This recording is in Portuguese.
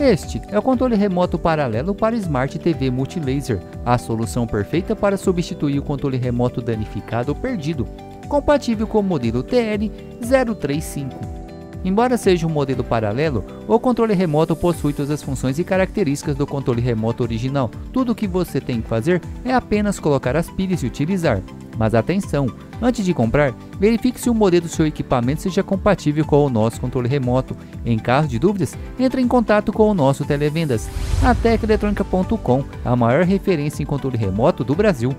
Este é o controle remoto paralelo para Smart TV Multilaser, a solução perfeita para substituir o controle remoto danificado ou perdido, compatível com o modelo TL035. Embora seja um modelo paralelo, o controle remoto possui todas as funções e características do controle remoto original. Tudo o que você tem que fazer é apenas colocar as pilhas e utilizar. Mas atenção, antes de comprar, verifique se o modelo do seu equipamento seja compatível com o nosso controle remoto. Em caso de dúvidas, entre em contato com o nosso televendas. A Teceletrônica.com, a maior referência em controle remoto do Brasil.